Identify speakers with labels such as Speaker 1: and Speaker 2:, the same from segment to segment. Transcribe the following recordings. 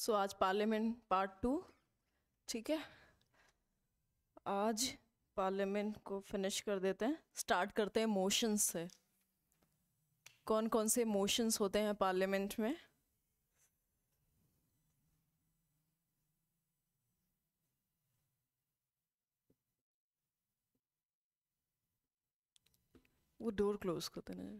Speaker 1: सो आज parliament part two ठीक है आज पार्लियामेंट को फिनिश कर देते हैं स्टार्ट करते हैं मोशंस से कौन कौन से मोशंस होते हैं पार्लियामेंट में वो डोर क्लोज करते हैं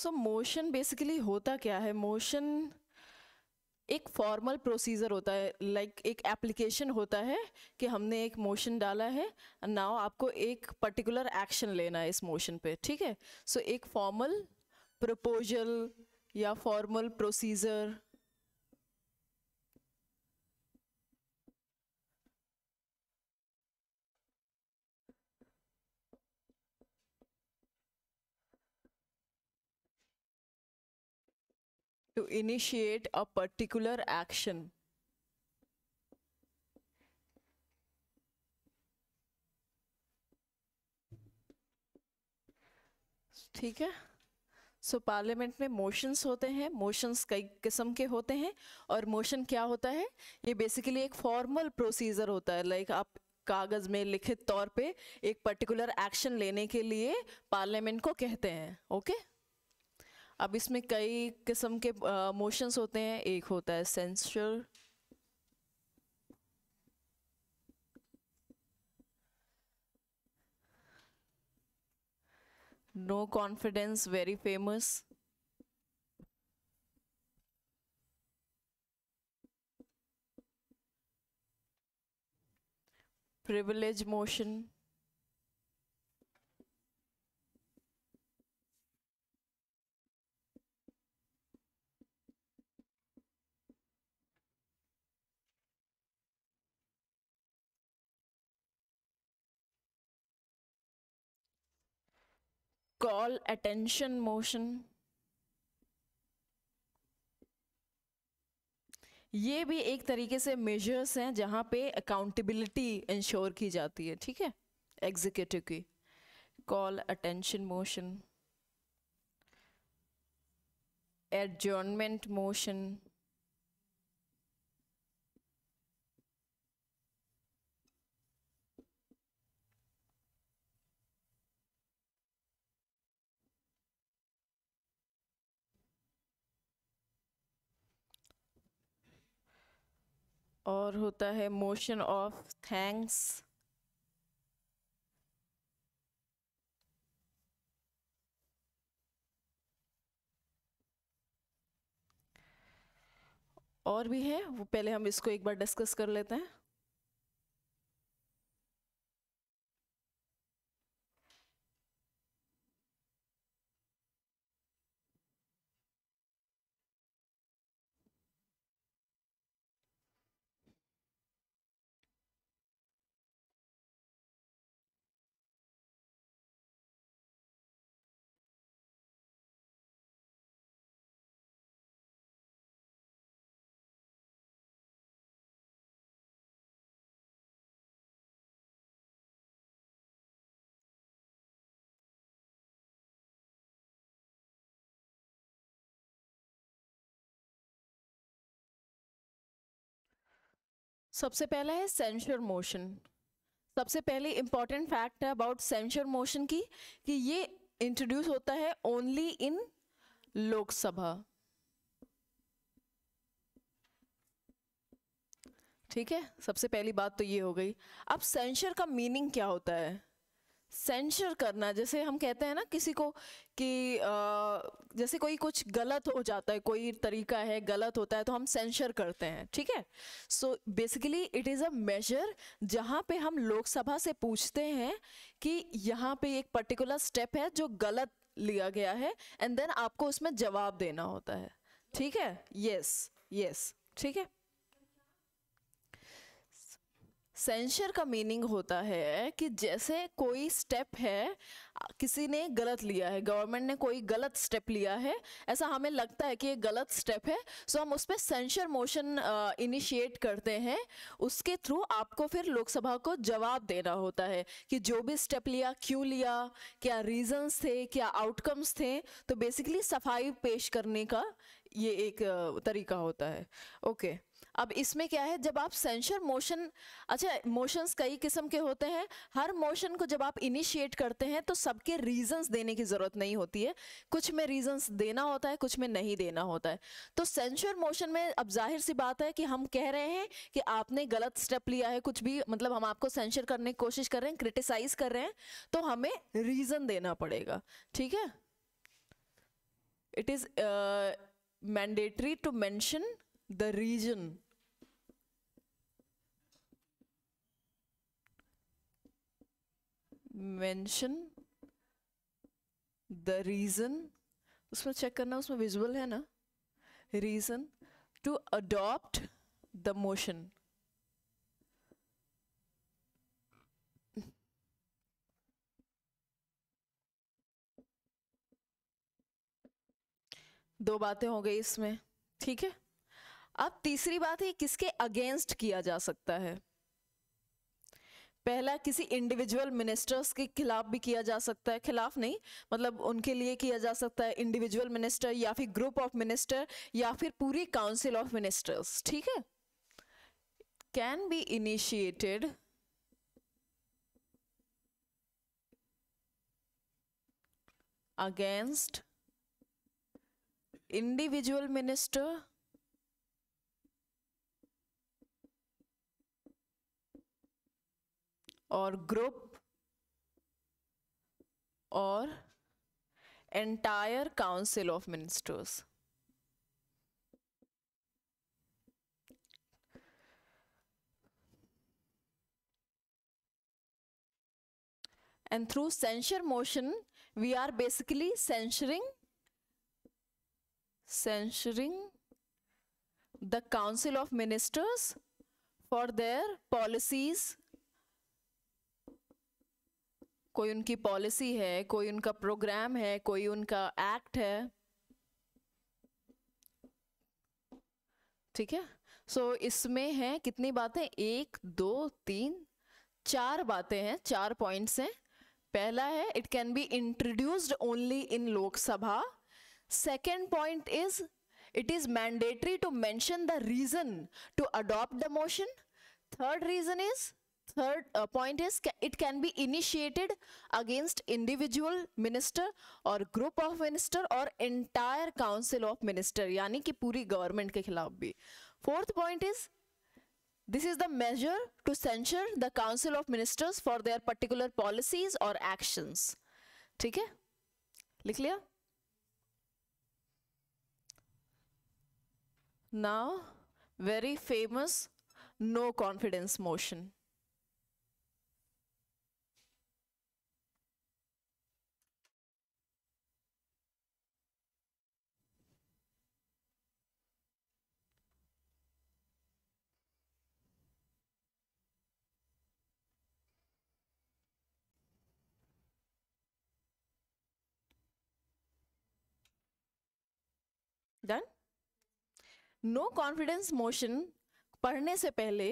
Speaker 1: सो मोशन बेसिकली होता क्या है मोशन एक फॉर्मल प्रोसीजर होता है लाइक like एक एप्लीकेशन होता है कि हमने एक मोशन डाला है नाउ आपको एक पर्टिकुलर एक्शन लेना है इस मोशन पे ठीक है सो so, एक फॉर्मल प्रपोजल या formal procedure to initiate a particular action. ठीक है सो so, पार्लियामेंट में मोशंस होते हैं मोशंस कई किस्म के होते हैं और मोशन क्या होता है ये बेसिकली एक फॉर्मल प्रोसीजर होता है लाइक like आप कागज में लिखित तौर पे एक पर्टिकुलर एक्शन लेने के लिए पार्लियामेंट को कहते हैं ओके okay? अब इसमें कई किस्म के मोशंस होते हैं एक होता है censure no confidence very famous privilege motion call attention motion ये भी एक तरीके से मेजर्स हैं जहाँ पे अकाउंटेबिलिटी इंश्योर की जाती है ठीक है एग्जीक्यूटिव की call attention motion adjournment motion और होता है मोशन ऑफ थैंक्स और भी है वो पहले हम इसको एक बार डिस्कस कर लेते हैं सबसे पहला है सेंशर मोशन सबसे पहले इंपॉर्टेंट फैक्ट है अबाउट सेंशर मोशन की कि ये इंट्रोड्यूस होता है ओनली इन लोकसभा ठीक है सबसे पहली बात तो ये हो गई अब सेंशर का मीनिंग क्या होता है सेंशर करना जैसे हम कहते हैं ना किसी को कि आ, जैसे कोई कुछ गलत हो जाता है कोई तरीका है गलत होता है तो हम सेंशर करते हैं ठीक है so basically it is a measure जहाँ पे हम लोकसभा से पूछते हैं कि यहाँ पे एक पर्टिकुलर स्टेप है जो गलत लिया गया है एंड देन आपको उसमें जवाब देना होता है ठीक है यस यस ठीक है सेंशर का मीनिंग होता है कि जैसे कोई स्टेप है किसी ने गलत लिया है गवर्नमेंट ने कोई गलत स्टेप लिया है ऐसा हमें लगता है कि ये गलत स्टेप है सो हम उस पर सेंशर मोशन इनिशिएट करते हैं उसके थ्रू आपको फिर लोकसभा को जवाब देना होता है कि जो भी स्टेप लिया क्यों लिया क्या रीजंस थे क्या आउटकम्स थे तो बेसिकली सफाई पेश करने का ये एक तरीका होता है ओके okay. अब इसमें क्या है जब आप सेंसर मोशन अच्छा मोशंस कई किस्म के होते हैं हर मोशन को जब आप इनिशिएट करते हैं तो सबके रीजंस देने की ज़रूरत नहीं होती है कुछ में रीजंस देना होता है कुछ में नहीं देना होता है तो सेंसर मोशन में अब जाहिर सी बात है कि हम कह रहे हैं कि आपने गलत स्टेप लिया है कुछ भी मतलब हम आपको सेंसर करने की कोशिश कर रहे हैं क्रिटिसाइज़ कर रहे हैं तो हमें रीज़न देना पड़ेगा ठीक है it is mandatory to mention the the region mention the reason उसमें चेक करना उसमें विजुअल है ना reason to adopt the motion दो बातें हो गई इसमें ठीक है अब तीसरी बात है किसके अगेंस्ट किया जा सकता है पहला किसी इंडिविजुअल मिनिस्टर्स के खिलाफ भी किया जा सकता है खिलाफ नहीं मतलब उनके लिए किया जा सकता है इंडिविजुअल मिनिस्टर या फिर ग्रुप ऑफ मिनिस्टर या फिर पूरी काउंसिल ऑफ मिनिस्टर्स ठीक है can be initiated against individual minister or group or entire council of ministers. And through censure motion, we are basically censuring, censuring the council of ministers for their policies, कोई उनकी policy है कोई उनका programme है कोई उनका act है ठीक है सो so, इसमें है कितनी बातें एक दो तीन चार बातें हैं चार पॉइंट्स हैं पहला है it can be introduced only in Lok Sabha second point is it is mandatory to mention the reason to adopt the motion third reason is third point is it can be initiated against individual minister और group of minister और entire council of minister यानी कि पूरी government के खिलाफ भी fourth point is this is the major to censure the council of ministers for their particular policies और action ठीक है लिख लिया now very famous no confidence motion no confidence motion पढ़ने से पहले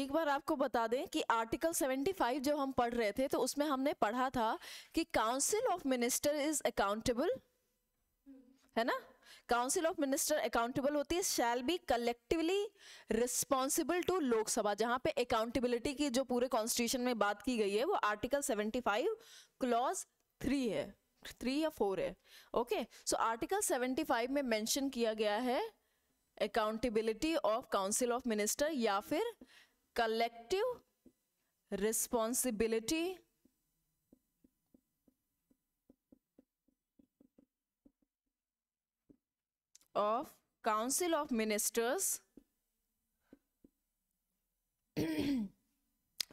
Speaker 1: एक बार आपको बता दें कि आर्टिकल 75 जो हम पढ़ रहे थे तो उसमें हमने पढ़ा था कि council of minister is accountable है ना काउंसिल ऑफ मिनिस्टर अकाउंटेबल होती है shall be collectively responsible to Lok Sabha जहां पे अकाउंटेबिलिटी की जो पूरे कॉन्स्टिट्यूशन में बात की गई है वो आर्टिकल 75 क्लॉज थ्री है थ्री या फोर है ओके सो आर्टिकल 75 में मेंशन किया गया है accountability of council of minister या फिर collective responsibility of council of ministers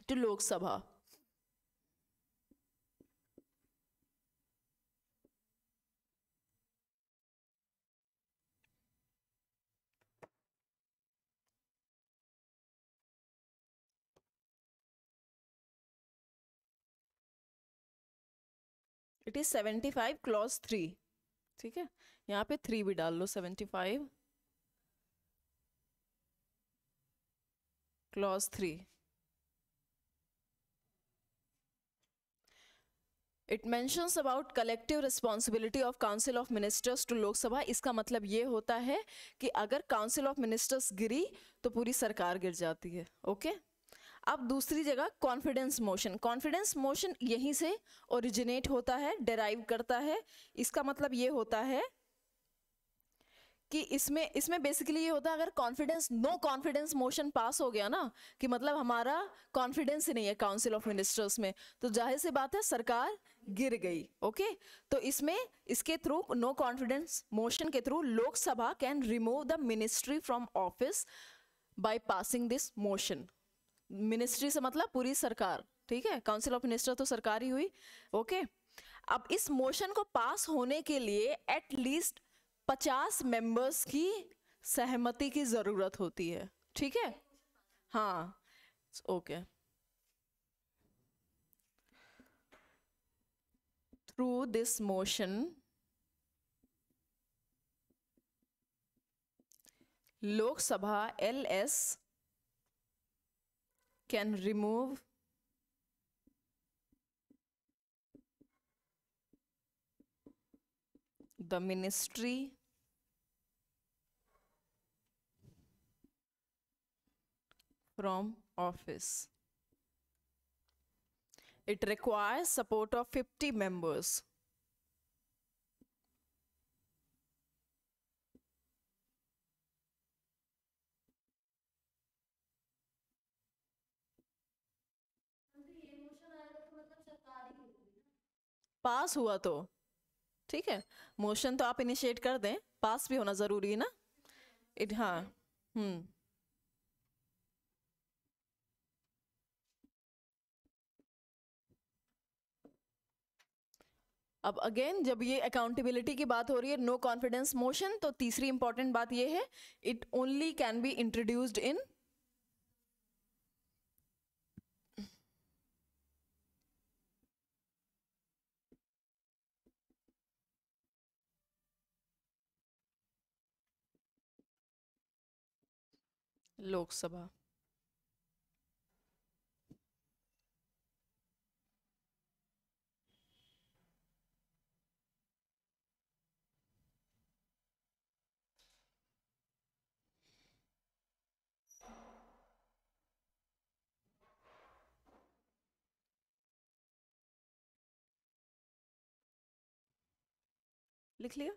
Speaker 1: to Lok Sabha it is seventy five clause three ठीक है यहाँ पे थ्री भी डाल लो seventy five clause three it mentions about collective responsibility of council of ministers to Lok Sabha इसका मतलब ये होता है कि अगर काउंसिल ऑफ मिनिस्टर्स गिरी तो पूरी सरकार गिर जाती है ओके okay? अब दूसरी जगह कॉन्फिडेंस मोशन कॉन्फिडेंस मोशन यहीं से ओरिजिनेट होता है डेराइव करता है इसका मतलब ये होता है कि इसमें इसमें बेसिकली ये होता है अगर confidence no confidence motion pass हो गया ना कि मतलब हमारा कॉन्फिडेंस ही नहीं है काउंसिल ऑफ मिनिस्टर्स में तो जाहिर सी बात है सरकार गिर गई ओके तो इसमें इसके थ्रू नो कॉन्फिडेंस मोशन के through Lok Sabha can remove the ministry from office by passing this motion ministry से मतलब पूरी सरकार ठीक है काउंसिल ऑफ मिनिस्टर तो सरकार ही हुई ओके अब इस मोशन को पास होने के लिए एटलीस्ट पचास मेंबर्स की सहमति की जरूरत होती है ठीक है हाँ okay through this motion Lok Sabha L S can remove the ministry from office. It requires support of 50 members. Pass हुआ तो ठीक है मोशन तो आप इनिशिएट कर दें पास भी होना ज़रूरी है ना इट हाँ हम्म अब अगेन जब ये अकाउंटेबिलिटी की बात हो रही है नो कॉन्फिडेंस मोशन तो तीसरी इंपॉर्टेंट बात ये है it only can be introduced in Lok Sabha
Speaker 2: लिख लिया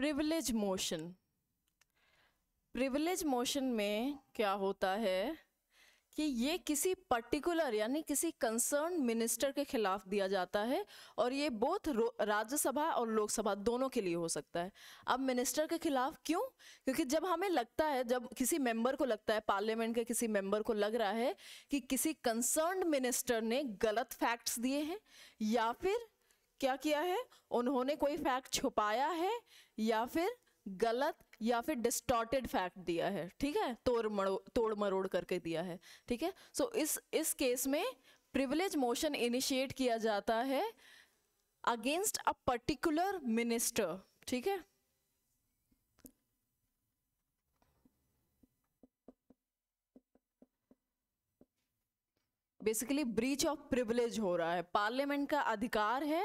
Speaker 2: प्रिविलेज
Speaker 1: मोशन प्रिविलेज मोशन में क्या होता है कि ये किसी पर्टिकुलर यानी किसी कंसर्न मिनिस्टर के खिलाफ दिया जाता है और ये बोथ राज्यसभा और लोकसभा दोनों के लिए हो सकता है अब मिनिस्टर के खिलाफ क्यों क्योंकि जब हमें लगता है जब किसी मेंबर को लगता है पार्लियामेंट के किसी मेंबर को लग रहा है कि किसी कंसर्न मिनिस्टर ने गलत फैक्ट्स दिए हैं या फिर क्या किया है उन्होंने कोई फैक्ट छुपाया है या फिर गलत या फिर डिस्टॉर्टेड फैक्ट दिया है ठीक है तोड़ मरो तोड़ मरोड़ करके दिया है ठीक है सो so, इस इस केस में प्रिविलेज मोशन इनिशिएट किया जाता है अगेंस्ट अ पर्टिकुलर मिनिस्टर ठीक है बेसिकली ब्रीच ऑफ प्रिविलेज हो रहा है पार्लियामेंट का अधिकार है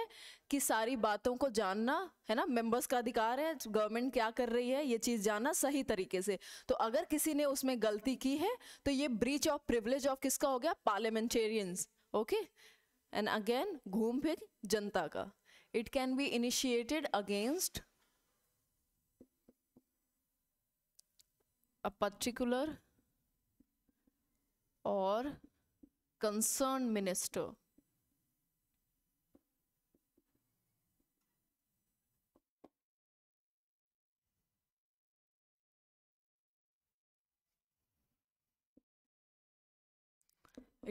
Speaker 1: कि सारी बातों को जानना है ना मेंबर्स का अधिकार है गवर्नमेंट क्या कर रही है ये चीज़ जानना सही तरीके से तो अगर किसी ने उसमें गलती की है तो ये ब्रीच ऑफ प्रिविलेज ऑफ किसका हो गया पार्लियामेंटेरियंस ओके एंड अगेन घूम फिर जनता का it can be initiated against a particular और concerned minister.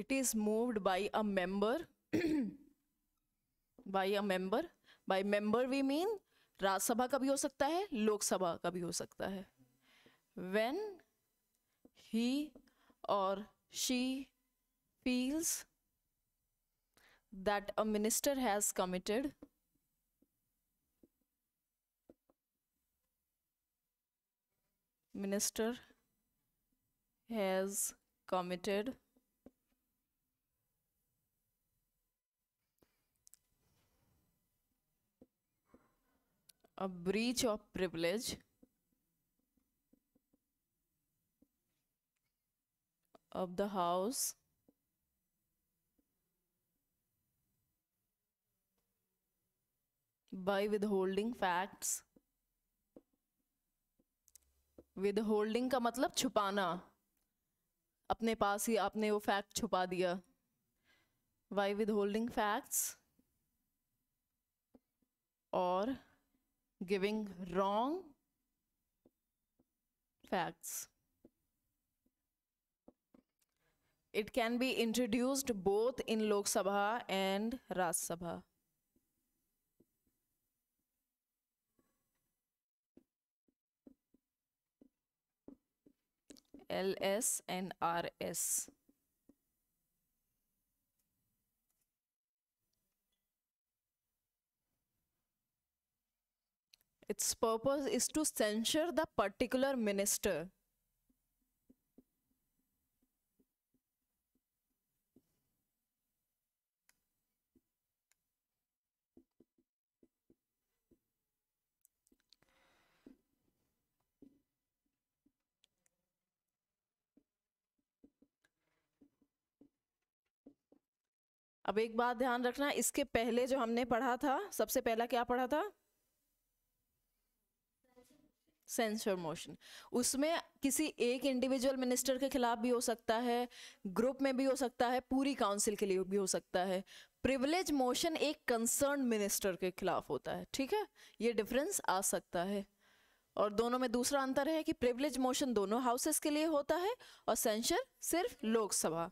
Speaker 1: It is moved by a member, by a member. By member we mean raj sabha ka bhi ho sakta hai lok sabha ka bhi ho sakta hai when he or she feels that a minister has committed minister has committed a breach of privilege of the house by withholding facts withholding का मतलब छुपाना अपने पास ही आपने वो fact छुपा दिया by withholding facts or giving wrong facts it can be introduced both in lok sabha and raj sabha LS and RS. Its purpose is to censure the particular minister अब एक बात ध्यान रखना इसके पहले जो हमने पढ़ा था सबसे पहला क्या पढ़ा था सेंसर मोशन उसमें किसी एक इंडिविजुअल मिनिस्टर के खिलाफ भी हो सकता है ग्रुप में भी हो सकता है पूरी काउंसिल के लिए भी हो सकता है प्रिविलेज मोशन एक कंसर्न मिनिस्टर के खिलाफ होता है ठीक है ये डिफरेंस आ सकता है और दोनों में दूसरा अंतर है कि प्रिविलेज मोशन दोनों हाउसेस के लिए होता है और सेंसर सिर्फ लोकसभा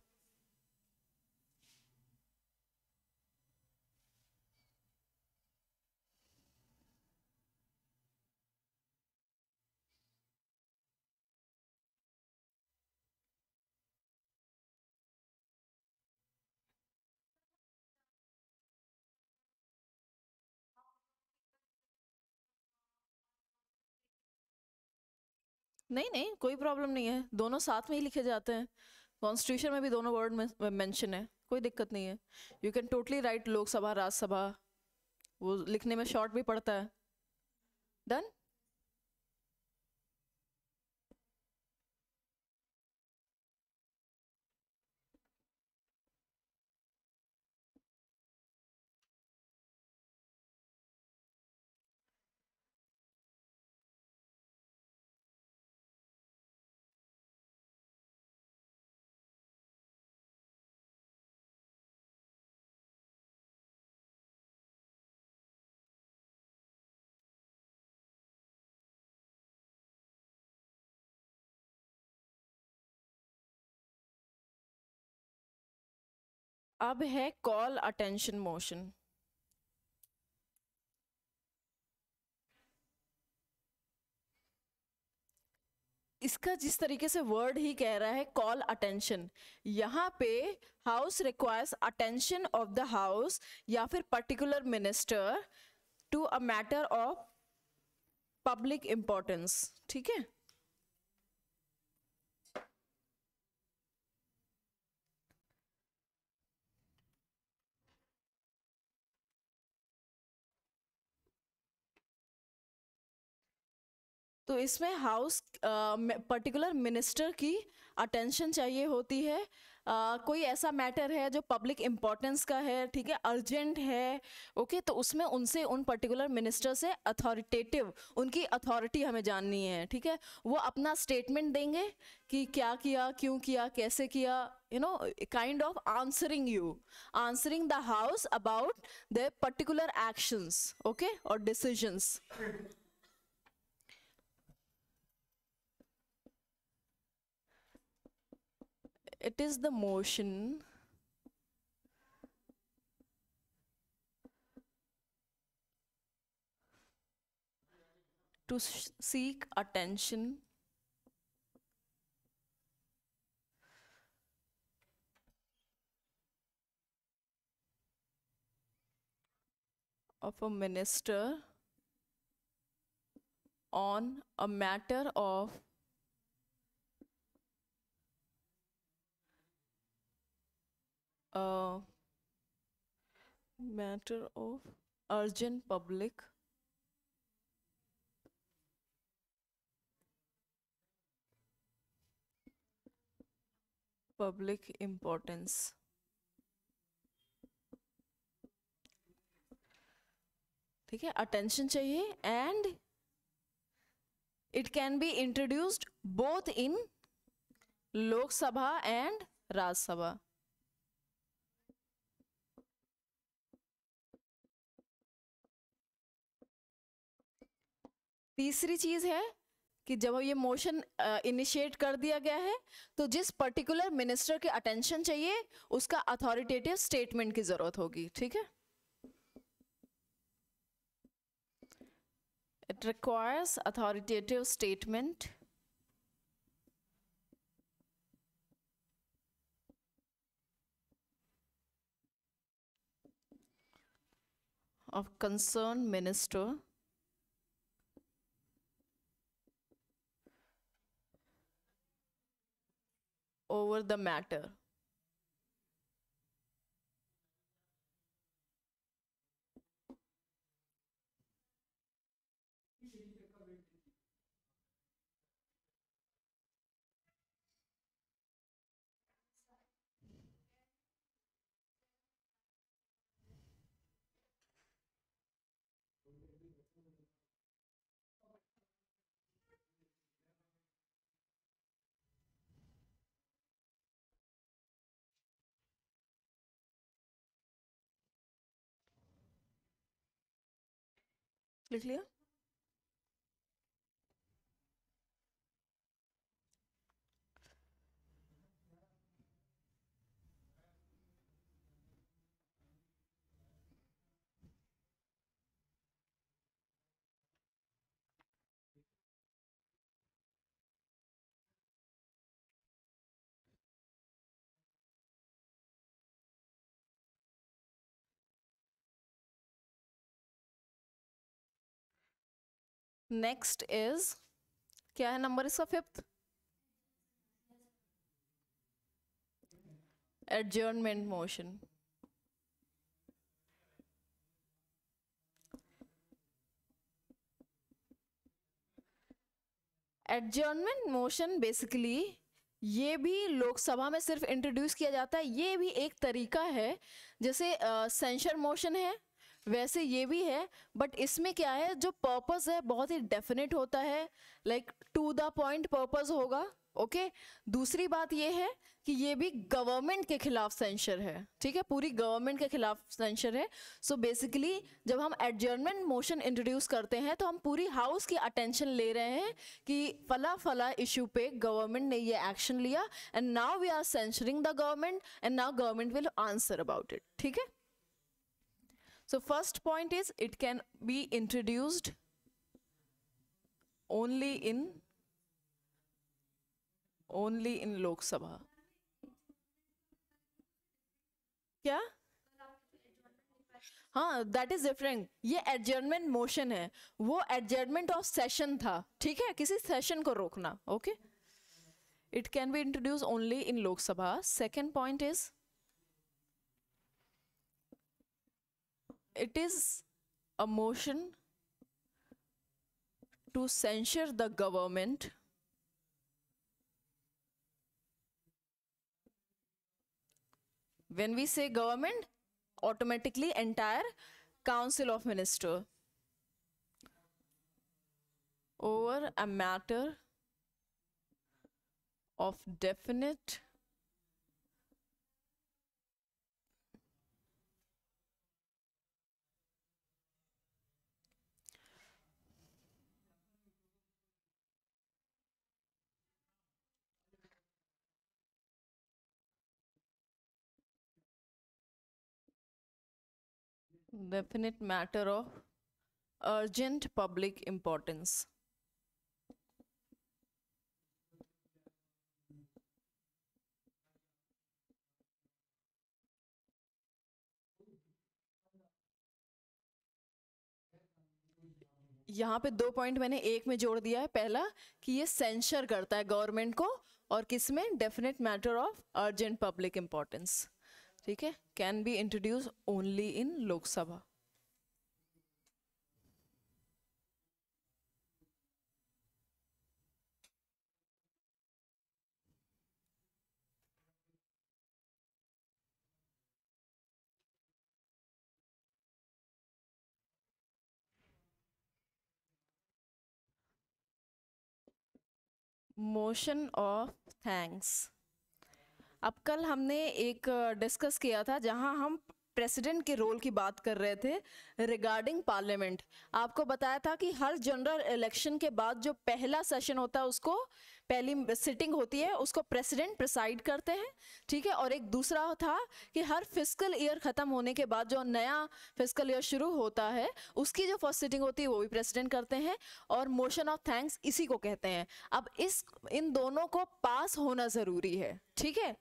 Speaker 1: नहीं नहीं कोई प्रॉब्लम नहीं है दोनों साथ में ही लिखे जाते हैं कॉन्स्टिट्यूशन में भी दोनों वर्ड में मेंशन है कोई दिक्कत नहीं है you can totally write Lok Sabha Rajya Sabha वो लिखने में शॉर्ट भी पड़ता है डन अब है कॉल अटेंशन मोशन इसका जिस तरीके से वर्ड ही कह रहा है कॉल अटेंशन यहाँ पे house requires attention of the house या फिर particular minister to a matter of public importance ठीक है तो इसमें हाउस पर्टिकुलर मिनिस्टर की अटेंशन चाहिए होती है Uh, कोई ऐसा मैटर है जो पब्लिक इम्पोर्टेंस का है ठीक है अर्जेंट है ओके तो उसमें उनसे उन पर्टिकुलर मिनिस्टर से अथॉरिटेटिव उनकी अथॉरिटी हमें जाननी है ठीक है वो अपना स्टेटमेंट देंगे कि क्या किया क्यों किया कैसे किया you know kind of answering you answering the house about the particular actions okay और decisions it is the motion to seek attention of a minister on a matter of matter of urgent public public importance ठीक है attention चाहिए and it can be introduced both in Lok Sabha and Rajya Sabha तीसरी चीज़ है कि जब ये मोशन इनिशिएट कर दिया गया है तो जिस पर्टिकुलर मिनिस्टर के अटेंशन चाहिए उसका अथॉरिटेटिव स्टेटमेंट की ज़रूरत होगी ठीक है it requires authoritative statement of concern minister over the matter
Speaker 2: लिख नेक्स्ट इज
Speaker 1: क्या है नंबर इसका fifth adjournment motion adjournment motion basically ये भी लोकसभा में सिर्फ इंट्रोड्यूस किया जाता है ये भी एक तरीका है जैसे सेंशर मोशन है वैसे ये भी है बट इसमें क्या है जो पर्पस है बहुत ही डेफिनेट होता है like to the point purpose होगा ओके दूसरी बात यह है कि ये भी गवर्नमेंट के खिलाफ सेंशर है ठीक है पूरी गवर्नमेंट के खिलाफ सेंशर है सो so बेसिकली जब हम एडजर्नमेंट मोशन इंट्रोड्यूस करते हैं तो हम पूरी हाउस की अटेंशन ले रहे हैं कि फला फला इशू पे गवर्नमेंट ने ये एक्शन लिया and now we are censuring the government and now government will answer about it ठीक है So first point is it can be introduced only in only in Lok Sabha. क्या हाँ that is different ये adjournment motion है वो adjournment of session था ठीक है किसी सेशन को रोकना okay it can be introduce only in Lok Sabha second point is it is a motion to censure the government when we say government automatically entire council of minister over a matter of definite definite matter of urgent public importance. यहाँ पे दो point मैंने एक में जोड़ दिया है पहला कि ये सेंशर करता है गवर्नमेंट को और किसमें definite matter of urgent public importance ठीक है can be introduce only in Lok Sabha motion of thanks अब कल हमने एक डिस्कस किया था जहां हम प्रेसिडेंट के रोल की बात कर रहे थे रिगार्डिंग पार्लियामेंट आपको बताया था कि हर जनरल इलेक्शन के बाद जो पहला सेशन होता है उसको पहली सिटिंग होती है उसको प्रेसिडेंट प्रिसाइड करते हैं ठीक है और एक दूसरा था कि हर फिजिकल ईयर ख़त्म होने के बाद जो नया फिजिकल ईयर शुरू होता है उसकी जो फर्स्ट सिटिंग होती है वो भी प्रेसिडेंट करते हैं और मोशन ऑफ थैंक्स इसी को कहते हैं अब इस इन दोनों को पास होना ज़रूरी है ठीक है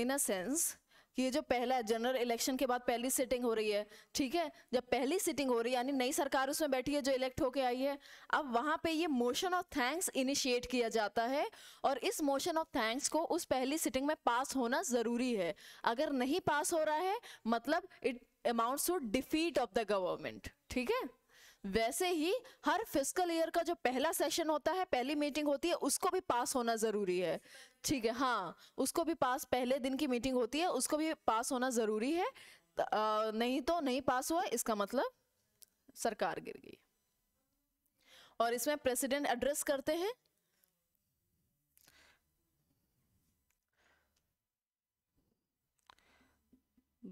Speaker 1: इन अ सेंस कि ये जो पहला जनरल इलेक्शन के बाद पहली सिटिंग हो रही है ठीक है जब पहली सिटिंग हो रही है यानी नई सरकार उसमें बैठी है जो इलेक्ट होके आई है अब वहाँ पे ये मोशन ऑफ थैंक्स इनिशिएट किया जाता है और इस मोशन ऑफ थैंक्स को उस पहली सिटिंग में पास होना ज़रूरी है अगर नहीं पास हो रहा है मतलब it amounts to defeat of the government ठीक है वैसे ही हर फिजिकल ईयर का जो पहला सेशन होता है पहली मीटिंग होती है उसको भी पास होना ज़रूरी है ठीक है हाँ उसको भी पास पहले दिन की मीटिंग होती है उसको भी पास होना ज़रूरी है आ, नहीं तो नहीं पास हुआ इसका मतलब सरकार गिर गई और इसमें प्रेसिडेंट एड्रेस करते हैं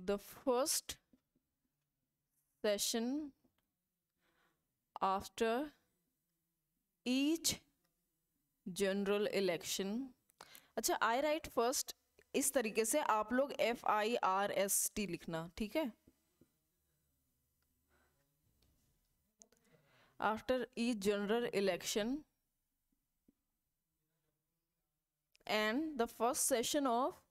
Speaker 1: the first session after each general election अच्छा आई राइट फर्स्ट इस तरीके से आप लोग F I R S T लिखना ठीक है after E general election and the first session of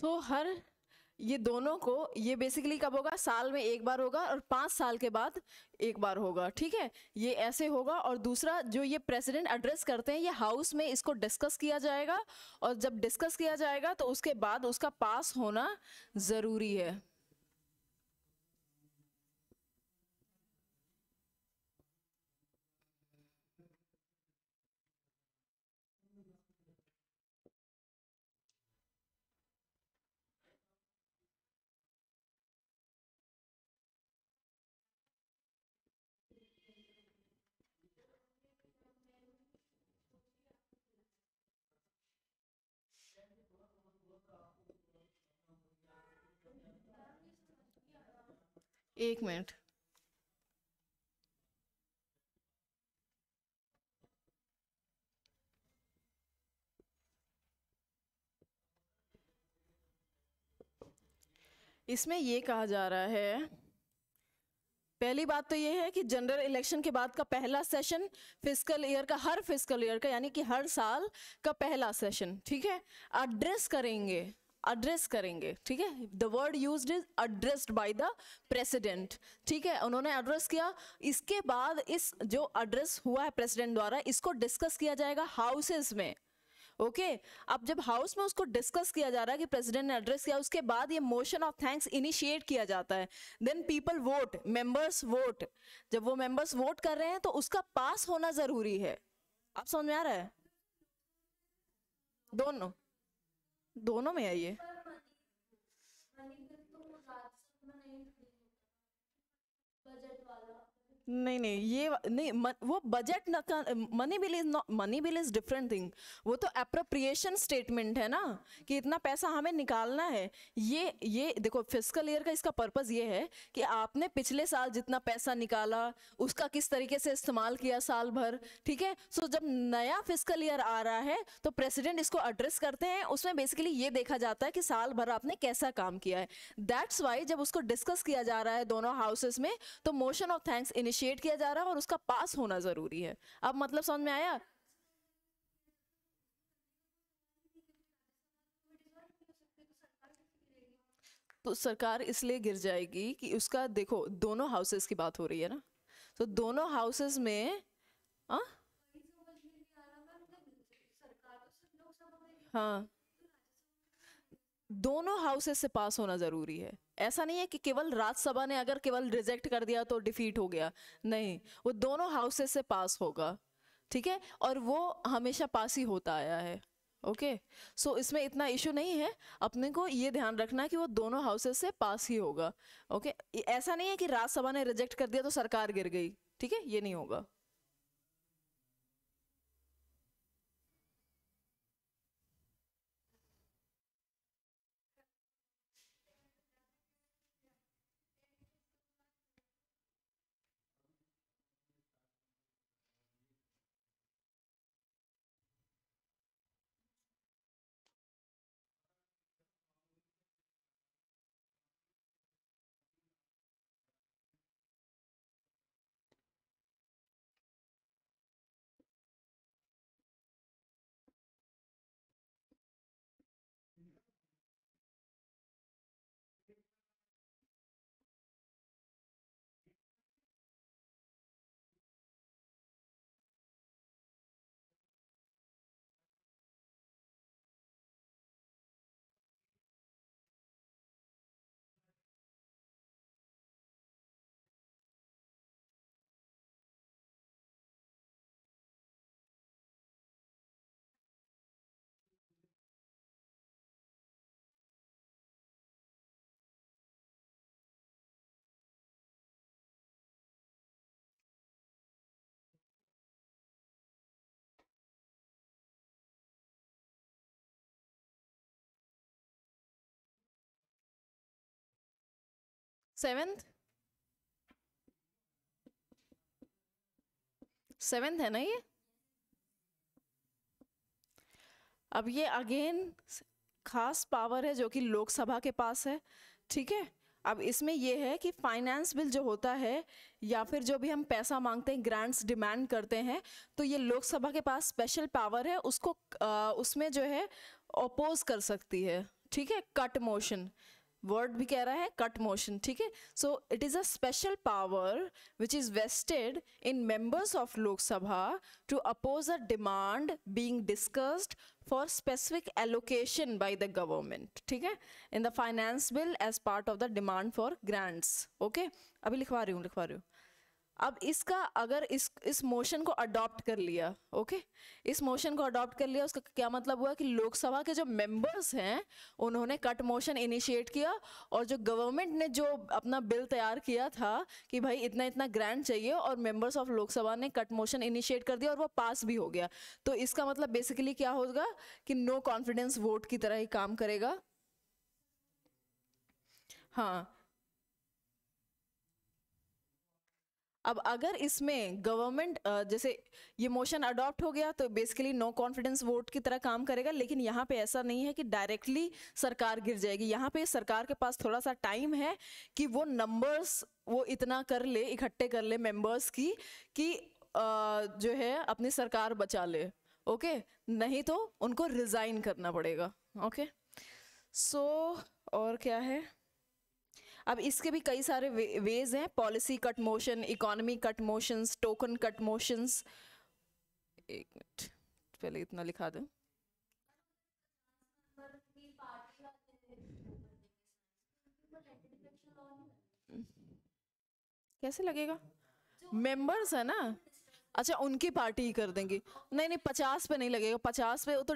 Speaker 1: so so, हर ये दोनों को ये बेसिकली कब होगा साल में एक बार होगा और पाँच साल के बाद एक बार होगा ठीक है ये ऐसे होगा और दूसरा जो ये प्रेसिडेंट एड्रेस करते हैं ये हाउस में इसको डिस्कस किया जाएगा और जब डिस्कस किया जाएगा तो उसके बाद उसका पास होना ज़रूरी है एक मिनट इसमें ये कहा जा रहा है पहली बात तो ये है कि जनरल इलेक्शन के बाद का पहला सेशन फिजिकल ईयर का हर फिजिकल ईयर का यानी कि हर साल का पहला सेशन ठीक है एड्रेस करेंगे एड्रेस करेंगे ठीक है the word use is addressed by the president ठीक है उन्होंने एड्रेस किया इसके बाद इस जो एड्रेस हुआ है प्रेसिडेंट द्वारा इसको डिस्कस किया जाएगा हाउसेस में ओके okay, अब जब हाउस में उसको डिस्कस किया जा रहा है कि प्रेसिडेंट ने एड्रेस किया उसके बाद ये मोशन ऑफ थैंक्स इनिशिएट किया जाता है then people vote members vote जब वो मेंबर्स वोट कर रहे हैं तो उसका पास होना जरूरी है आप समझ में आ रहा है दोनों दोनों में है ये नहीं नहीं ये नहीं म, वो बजट न money bill is not money bill is different thing वो तो अप्रोप्रिएशन स्टेटमेंट है ना कि इतना पैसा हमें निकालना है ये ये देखो फिजिकल ईयर का इसका पर्पज ये है कि आपने पिछले साल जितना पैसा निकाला उसका किस तरीके से इस्तेमाल किया साल भर ठीक है सो जब नया फिजिकल ईयर आ रहा है तो प्रेसिडेंट इसको एड्रेस करते हैं उसमें बेसिकली ये देखा जाता है कि साल भर आपने कैसा काम किया है दैट्स वाई जब उसको डिस्कस किया जा रहा है दोनों हाउसेस में तो motion of thanks initial initiate किया जा रहा है और उसका पास होना ज़रूरी है अब मतलब समझ में आया तो सरकार इसलिए गिर जाएगी कि उसका देखो दोनों हाउसेस की बात हो रही है ना तो दोनों हाउसेस में आ? हाँ? हाँ दोनों हाउसेस से पास होना ज़रूरी है ऐसा नहीं है कि केवल राज्यसभा ने अगर केवल रिजेक्ट कर दिया तो डिफीट हो गया नहीं वो दोनों हाउसेस से पास होगा ठीक है और वो हमेशा पास ही होता आया है ओके सो so, इसमें इतना इशू नहीं है अपने को ये ध्यान रखना कि वो दोनों हाउसेस से पास ही होगा ओके ऐसा नहीं है कि राज्यसभा ने रिजेक्ट कर दिया तो सरकार गिर गई ठीक है ये नहीं होगा सेवेंथ सेवेंथ है ना ये अब ये अगेन खास पावर है जो कि लोकसभा के पास है ठीक है अब इसमें यह है कि फाइनेंस बिल जो होता है या फिर जो भी हम पैसा मांगते हैं ग्रांट्स डिमांड करते हैं तो ये लोकसभा के पास स्पेशल पावर है उसको आ, उसमें जो है अपोज कर सकती है ठीक है कट मोशन वर्ड भी कह रहा है कट मोशन ठीक है so it is a special power which is vested in members of Lok Sabha to oppose a demand being discussed for specific allocation by the government ठीक है in the finance bill as part of the demand for grants okay अभी लिखवा रही हूँ लिखवा रही हूँ अब इसका अगर इस इस मोशन को अडॉप्ट कर लिया ओके इस मोशन को अडॉप्ट कर लिया उसका क्या मतलब हुआ कि लोकसभा के जो मेंबर्स हैं उन्होंने कट मोशन इनिशिएट किया और जो गवर्नमेंट ने जो अपना बिल तैयार किया था कि भाई इतना इतना ग्रांट चाहिए और मेंबर्स ऑफ लोकसभा ने कट मोशन इनिशिएट कर दिया और वो पास भी हो गया तो इसका मतलब बेसिकली क्या होगा कि नो कॉन्फिडेंस वोट की तरह ही काम करेगा हाँ अब अगर इसमें गवर्नमेंट जैसे ये मोशन अडॉप्ट हो गया तो बेसिकली नो कॉन्फिडेंस वोट की तरह काम करेगा लेकिन यहाँ पे ऐसा नहीं है कि डायरेक्टली सरकार गिर जाएगी यहाँ पे सरकार के पास थोड़ा सा टाइम है कि वो नंबर्स वो इतना कर ले इकट्ठे कर ले मेंबर्स की कि जो है अपनी सरकार बचा ले ओके नहीं तो उनको रिज़ाइन करना पड़ेगा ओके सो और क्या है अब इसके भी कई सारे वे, वेज हैं policy cut motion economy cut motions token cut motions एक मिनट पहले इतना लिखा दें कैसे लगेगा मेंबर्स है ना अच्छा उनकी पार्टी ही कर देंगे नहीं नहीं पचास पे नहीं लगेगा पचास पे वो तो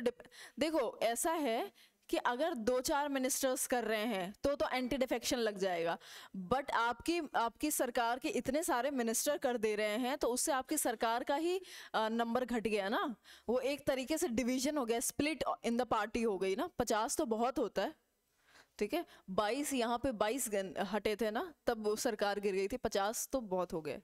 Speaker 1: देखो ऐसा है कि अगर दो चार मिनिस्टर्स कर रहे हैं तो तो एंटी डिफेक्शन लग जाएगा बट आपकी आपकी सरकार के इतने सारे मिनिस्टर कर दे रहे हैं तो उससे आपकी सरकार का ही नंबर घट गया ना वो एक तरीके से डिवीजन हो गया स्प्लिट इन द पार्टी हो गई ना पचास तो बहुत होता है ठीक है बाईस यहाँ पे बाईस हटे थे ना तब वो सरकार गिर गई थी पचास तो बहुत हो गए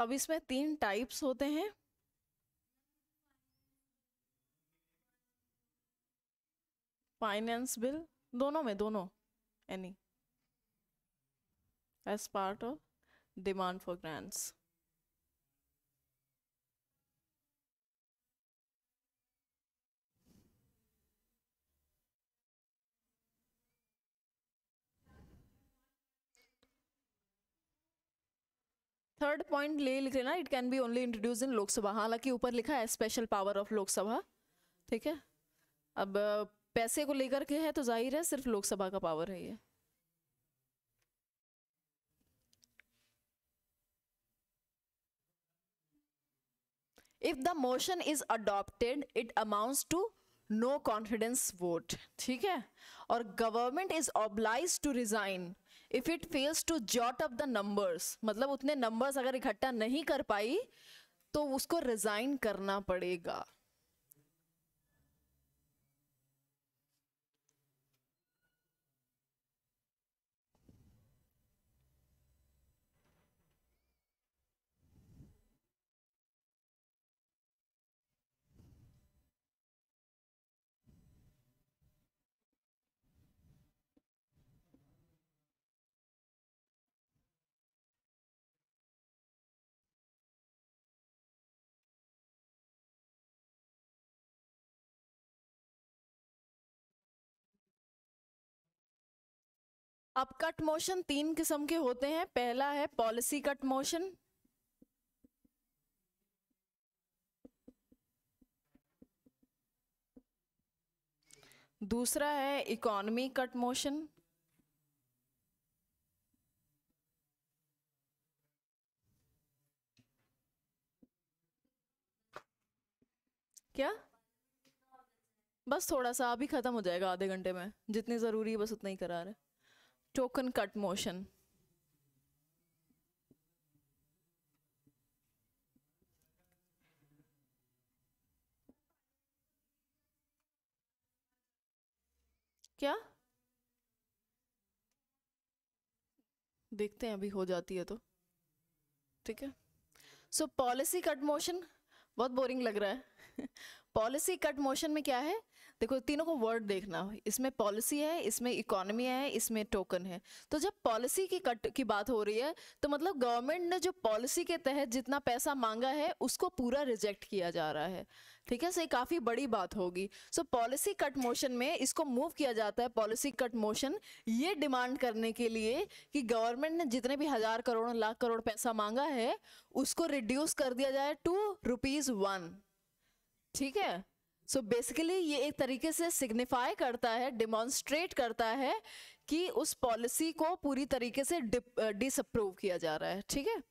Speaker 1: अब इसमें तीन टाइप्स होते हैं फाइनेंस बिल दोनों में दोनों any as part of demand for grants third point ले लिख लेना it can be only introduce in Lok Sabha हालांकि ऊपर लिखा है स्पेशल पावर ऑफ लोकसभा ठीक है अब पैसे को लेकर के है तो जाहिर है सिर्फ लोकसभा का पावर है ये if the motion is adopted it amounts to no confidence vote ठीक है और government is oblige to resign if it fails to jot up the numbers मतलब उतने नंबर्स अगर इकट्ठा नहीं कर पाई तो उसको रिजाइन करना पड़ेगा अब कट मोशन तीन किस्म के होते हैं पहला है पॉलिसी कट मोशन दूसरा है इकोनॉमी कट मोशन क्या बस थोड़ा सा अभी ख़त्म हो जाएगा आधे घंटे में जितनी ज़रूरी है बस उतना ही करा रहे token cut motion. क्या देखते हैं अभी हो जाती है तो ठीक है सो पॉलिसी कट मोशन बहुत बोरिंग लग रहा है पॉलिसी कट मोशन में क्या है देखो तीनों को वर्ड देखना इसमें पॉलिसी है इसमें इकोनॉमी है इसमें टोकन है तो जब पॉलिसी की कट की बात हो रही है तो मतलब गवर्नमेंट ने जो पॉलिसी के तहत जितना पैसा मांगा है उसको पूरा रिजेक्ट किया जा रहा है ठीक है सो ये काफ़ी बड़ी बात होगी सो पॉलिसी कट मोशन में इसको मूव किया जाता है पॉलिसी कट मोशन ये डिमांड करने के लिए कि गवर्नमेंट ने जितने भी हज़ार करोड़ लाख करोड़ पैसा मांगा है उसको रिड्यूस कर दिया जाए टू रुपीज़ वन ठीक है सो so बेसिकली ये एक तरीके से सिग्निफाई करता है डिमॉन्स्ट्रेट करता है कि उस पॉलिसी को पूरी तरीके से डिसअप्रूव uh, किया जा रहा है ठीक है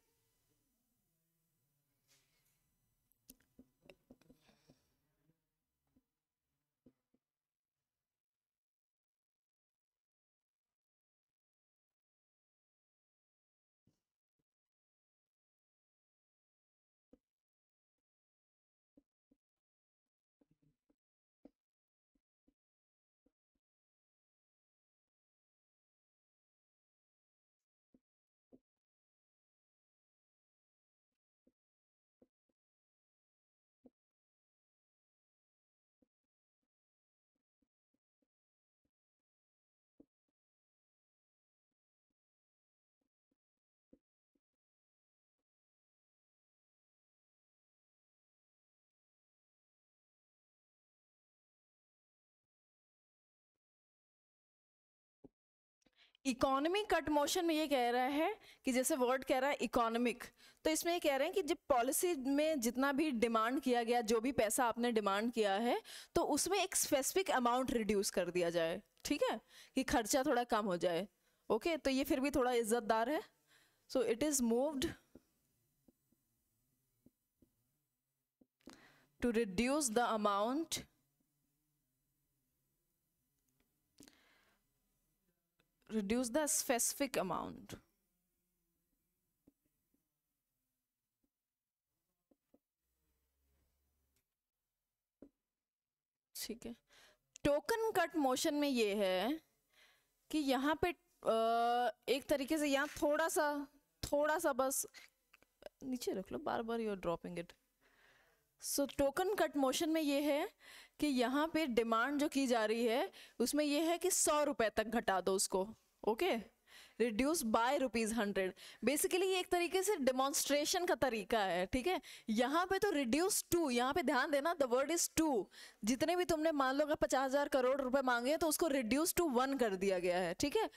Speaker 1: इकोनॉमी कट मोशन में ये कह रहा है कि जैसे वर्ड कह रहा है इकोनॉमिक तो इसमें ये कह रहे हैं कि जब पॉलिसी में जितना भी डिमांड किया गया जो भी पैसा आपने डिमांड किया है तो उसमें एक स्पेसिफिक अमाउंट रिड्यूस कर दिया जाए ठीक है कि खर्चा थोड़ा कम हो जाए ओके तो ये फिर भी थोड़ा इज्जतदार है so it is moved to reduce the amount reduce the specific amount. ठीक है टोकन कट मोशन में ये है कि यहाँ पे एक तरीके से यहाँ थोड़ा सा थोड़ा सा बस नीचे रख लो बार बार you are dropping it so token cut motion में ये है कि यहाँ पे डिमांड जो की जा रही है उसमें ये है कि सौ रुपए तक घटा दो उसको okay reduce by rupees hundred basically ये एक तरीके से डेमोन्स्ट्रेशन का तरीका है ठीक है यहाँ पे तो रिड्यूस टू यहाँ पे ध्यान देना द वर्ड इज टू जितने भी तुमने मान लो अगर पचास हजार करोड़ रुपए मांगे हैं तो उसको रिड्यूस टू वन कर दिया गया है ठीक है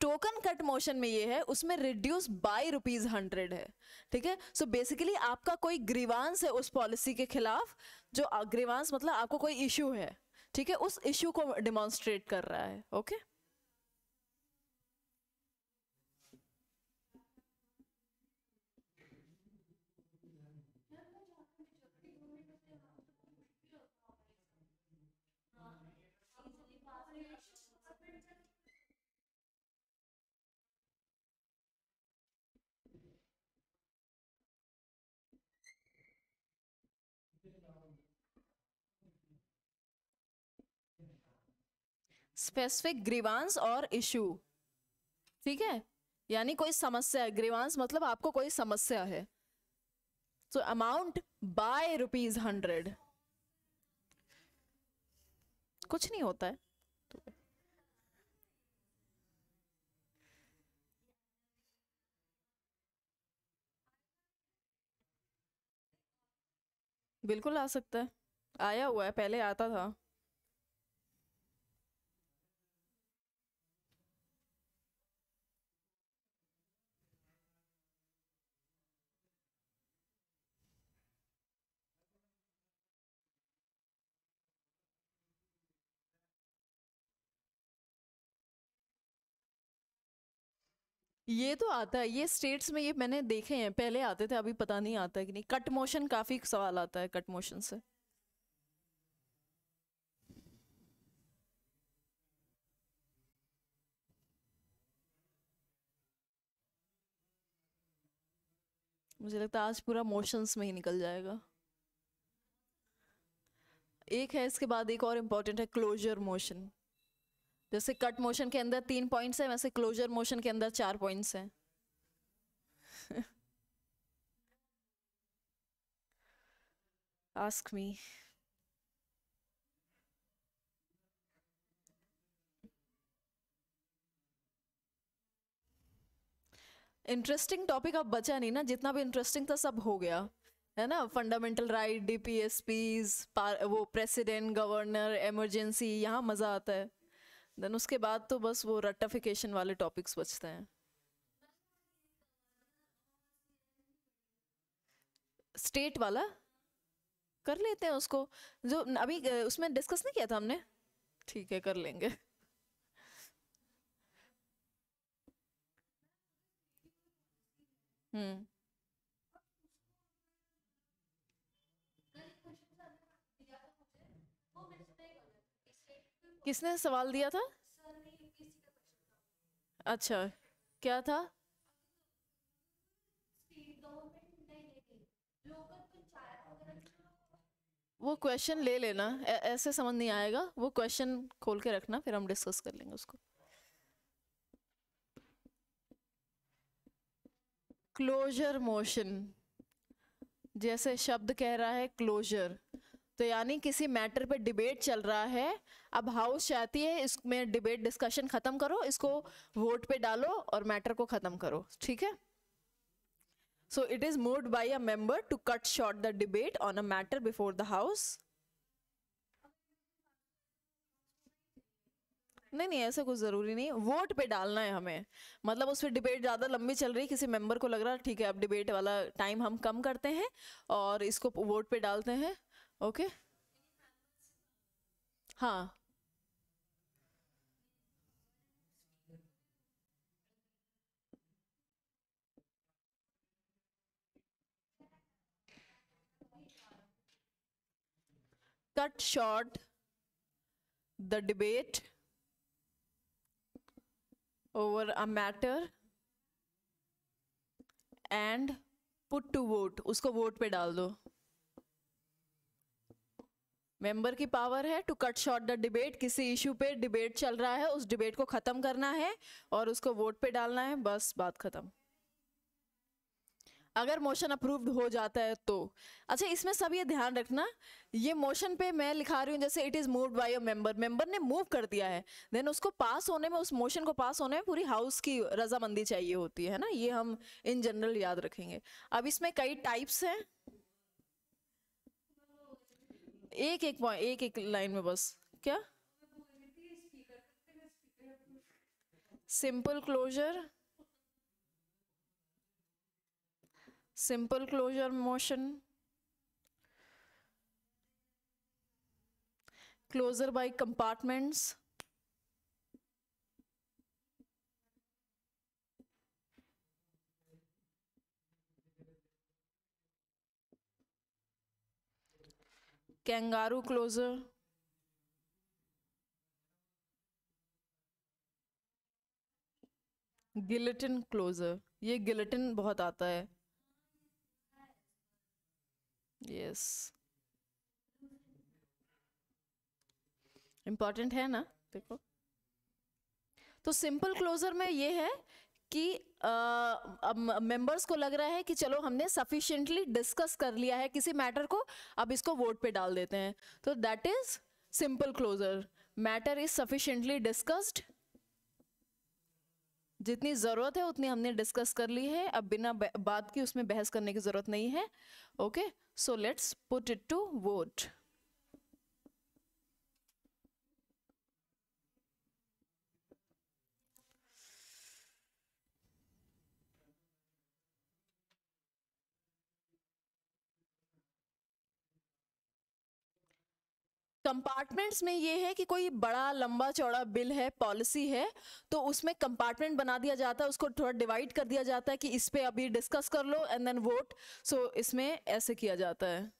Speaker 1: टोकन कट मोशन में ये है उसमें रिड्यूस बाई रुपीज हंड्रेड है ठीक है सो बेसिकली आपका कोई ग्रीवांस है उस पॉलिसी के खिलाफ जो ग्रीवांस मतलब आपको कोई इशू है ठीक है उस इशू को डिमॉन्स्ट्रेट कर रहा है ओके okay? स्पेसिफिक ग्रीवांस और इशू ठीक है यानी कोई समस्या है ग्रीवांस मतलब आपको कोई समस्या है so amount by rupees hundred कुछ नहीं होता है बिल्कुल आ सकता है आया हुआ है पहले आता था ये तो आता है ये स्टेट्स में ये मैंने देखे हैं पहले आते थे अभी पता नहीं आता कि नहीं कट मोशन काफी सवाल आता है कट मोशन से मुझे लगता है आज पूरा मोशंस में ही निकल जाएगा एक है इसके बाद एक और इम्पोर्टेंट है क्लोजर मोशन जैसे कट मोशन के अंदर तीन पॉइंट्स हैं वैसे क्लोजर मोशन के अंदर चार पॉइंट्स हैं ask me इंटरेस्टिंग टॉपिक अब बचा नहीं ना जितना भी इंटरेस्टिंग था सब हो गया है ना फंडामेंटल राइट डीपीएसपीज वो प्रेसिडेंट गवर्नर इमरजेंसी यहाँ मज़ा आता है देन उसके बाद तो बस वो रट्टाफिकेशन वाले टॉपिक्स बचते हैं स्टेट वाला कर लेते हैं उसको जो अभी उसमें डिस्कस नहीं किया था हमने ठीक है कर लेंगे हम्म किसने सवाल दिया था अच्छा क्या था वो क्वेश्चन ले लेना ऐसे समझ नहीं आएगा वो क्वेश्चन खोल के रखना फिर हम डिस्कस कर लेंगे उसको क्लोजर मोशन जैसे शब्द कह रहा है क्लोजर तो यानी किसी मैटर पे डिबेट चल रहा है अब हाउस चाहती है इसमें डिबेट डिस्कशन ख़त्म करो इसको वोट पे डालो और मैटर को ख़त्म करो ठीक है so it is move by a member to cut short the debate on a matter before the house नहीं नहीं ऐसा कुछ ज़रूरी नहीं वोट पे डालना है हमें मतलब उस पर डिबेट ज़्यादा लंबी चल रही है किसी मेंबर को लग रहा है ठीक है अब डिबेट वाला टाइम हम कम करते हैं और इसको वोट पे डालते हैं ओके okay? हाँ cut short the debate over a matter and put to vote उसको वोट पे डाल दो मेंबर की पावर है to cut short the debate किसी इशू पे डिबेट चल रहा है उस डिबेट को ख़त्म करना है और उसको वोट पे डालना है बस बात ख़त्म अगर मोशन अप्रूव्ड हो जाता है तो अच्छा इसमें सब ये ध्यान रखना ये मोशन पे मैं लिखा रही हूँ जैसे it is moved by a member member ने मूव कर दिया है देन उसको पास होने में उस मोशन को पास होने में पूरी हाउस की रजामंदी चाहिए होती है ना ये हम इन जनरल याद रखेंगे अब इसमें कई टाइप्स हैं एक एक पॉइंट एक एक लाइन में बस क्या simple closure simple closure motion closure by compartments kangaroo closure guillotine closure ये गिलेटिन बहुत आता है यस इम्पॉर्टेंट है ना देखो तो सिंपल क्लोजर में ये है कि मेंबर्स को लग रहा है कि चलो हमने सफिशिएंटली डिस्कस कर लिया है किसी मैटर को अब इसको वोट पे डाल देते हैं तो that is simple closure matter is sufficiently discussed जितनी ज़रूरत है उतनी हमने डिस्कस कर ली है अब बिना बात की उसमें बहस करने की ज़रूरत नहीं है okay so let's put it to vote compartments में ये है कि कोई बड़ा लंबा चौड़ा बिल है पॉलिसी है तो उसमें कंपार्टमेंट बना दिया जाता है उसको थोड़ा डिवाइड कर दिया जाता है कि इस पर अभी डिस्कस कर लो एंड देन वोट सो इसमें ऐसे किया जाता है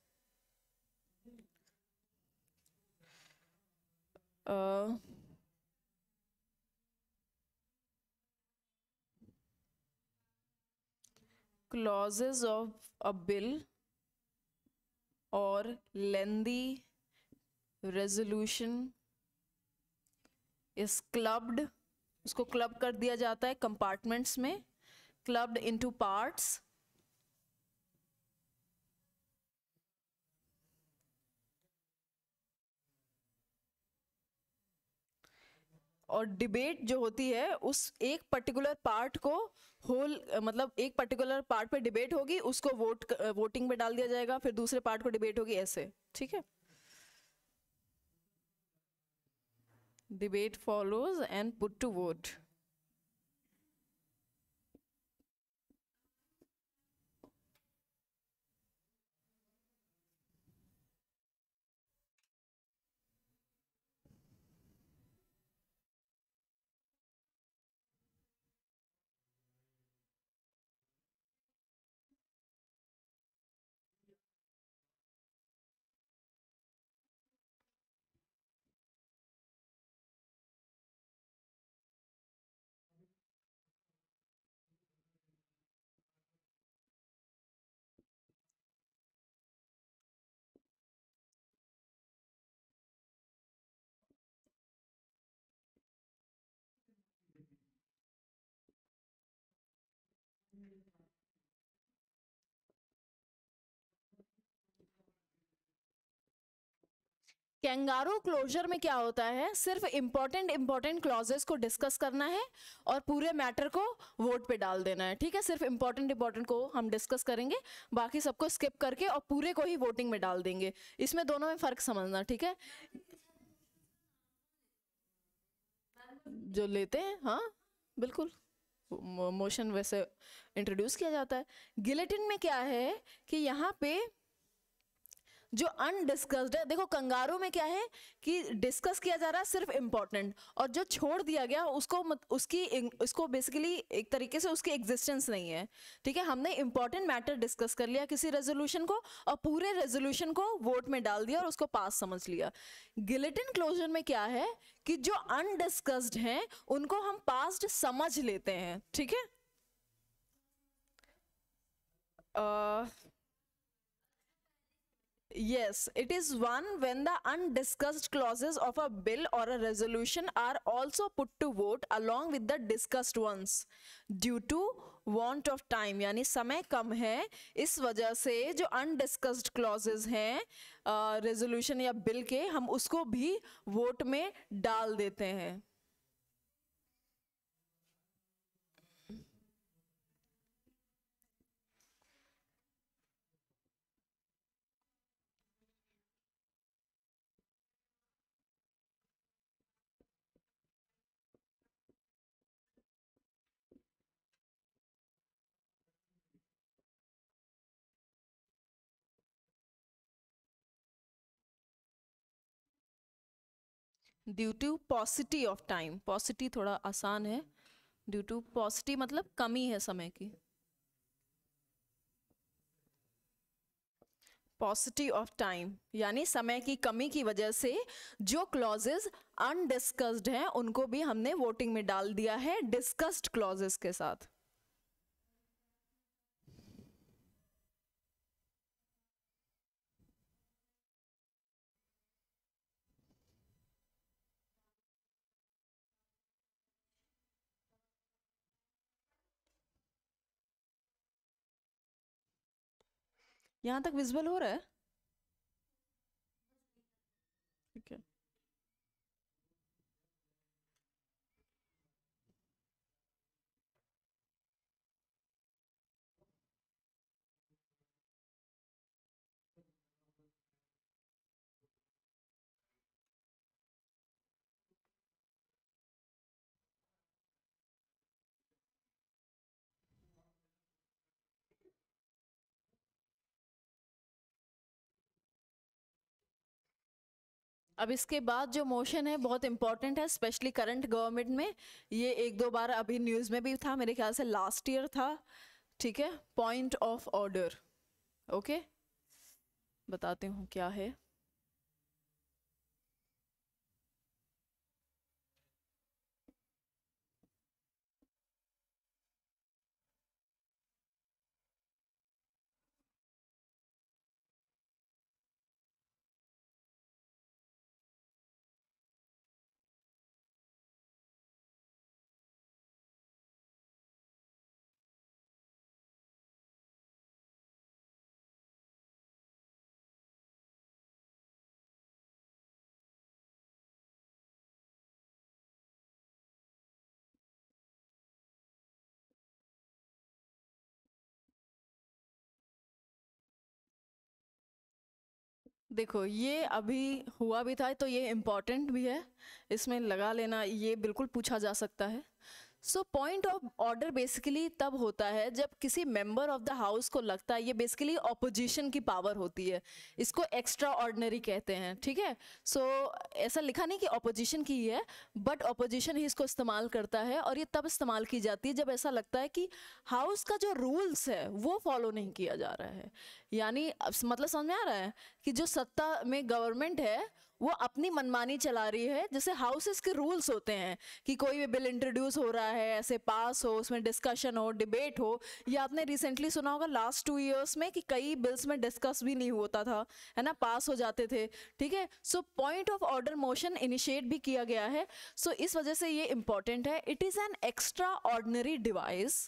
Speaker 1: uh, clauses of a bill or lengthy resolution is clubbed उसको क्लब कर दिया जाता है कंपार्टमेंट्स में क्लब्ड इनटू पार्ट्स और डिबेट जो होती है उस एक पर्टिकुलर पार्ट को होल मतलब एक पर्टिकुलर पार्ट पे डिबेट होगी उसको वोट वोटिंग पे डाल दिया जाएगा फिर दूसरे पार्ट को डिबेट होगी ऐसे ठीक है Debate follows and put to vote. Kangaroo closure में क्या होता है सिर्फ इम्पोर्टेंट इम्पोर्टेंट क्लॉजेस को डिस्कस करना है और पूरे मैटर को वोट पे डाल देना है ठीक है सिर्फ इम्पोर्टेंट इम्पोर्टेंट को हम डिस्कस करेंगे बाकी सबको स्किप करके और पूरे को ही वोटिंग में डाल देंगे इसमें दोनों में फ़र्क समझना ठीक है जो लेते हैं हाँ बिल्कुल मोशन वैसे इंट्रोड्यूस किया जाता है गिलेटिन में क्या है कि यहाँ पे जो अनडिस्कस्ड है देखो कंगारू में क्या है कि डिस्कस किया जा रहा है सिर्फ इम्पोर्टेंट और जो छोड़ दिया गया उसको मत, उसकी उसको बेसिकली एक तरीके से उसकी एग्जिस्टेंस नहीं है ठीक है हमने इम्पोर्टेंट मैटर डिस्कस कर लिया किसी रेजोल्यूशन को और पूरे रेजोल्यूशन को वोट में डाल दिया और उसको पास समझ लिया गिलेटिन क्लोजर में क्या है कि जो अनडिस्कस्ड हैं उनको हम पास्ट समझ लेते हैं ठीक है uh... Yes, it is one when the undiscussed clauses of a bill or a resolution are also put to vote along with the discussed ones due to want of time यानी समय कम है इस वजह से जो undiscussed clauses हैं resolution या bill के हम उसको भी vote में डाल देते हैं due to paucity of time paucity थोड़ा आसान है ड्यू टू पॉसिटी मतलब कमी है समय की पॉसिटी ऑफ टाइम यानी समय की कमी की वजह से जो क्लॉजेज अनडिस्कस्ड हैं उनको भी हमने वोटिंग में डाल दिया है डिस्कस्ड क्लॉजेस के साथ यहाँ तक विजिबल हो रहा है अब इसके बाद जो मोशन है बहुत इंपॉर्टेंट है स्पेशली करंट गवर्नमेंट में ये एक दो बार अभी न्यूज़ में भी था मेरे ख्याल से लास्ट ईयर था ठीक है पॉइंट ऑफ ऑर्डर ओके बताती हूँ क्या है देखो ये अभी हुआ भी था तो ये इम्पॉर्टेंट भी है इसमें लगा लेना ये बिल्कुल पूछा जा सकता है so point of order basically तब होता है जब किसी मेंबर ऑफ द हाउस को लगता है ये बेसिकली ऑपोजिशन की पावर होती है इसको एक्स्ट्रा ऑर्डनरी कहते हैं ठीक है सो so, ऐसा लिखा नहीं कि ऑपोजिशन की है बट ऑपोजिशन ही इसको इस्तेमाल करता है और ये तब इस्तेमाल की जाती है जब ऐसा लगता है कि हाउस का जो रूल्स है वो फॉलो नहीं किया जा रहा है यानी मतलब समझ में आ रहा है कि जो सत्ता में गवर्नमेंट है वो अपनी मनमानी चला रही है जैसे हाउसेस के रूल्स होते हैं कि कोई भी बिल इंट्रोड्यूस हो रहा है ऐसे पास हो उसमें डिस्कशन हो डिबेट हो या आपने रिसेंटली सुना होगा लास्ट टू ईयर्स में कि कई बिल्स में डिस्कस भी नहीं होता था है ना पास हो जाते थे ठीक है so point of order motion initiate भी किया गया है सो so, इस वजह से ये इंपॉर्टेंट है it is an extra ordinary device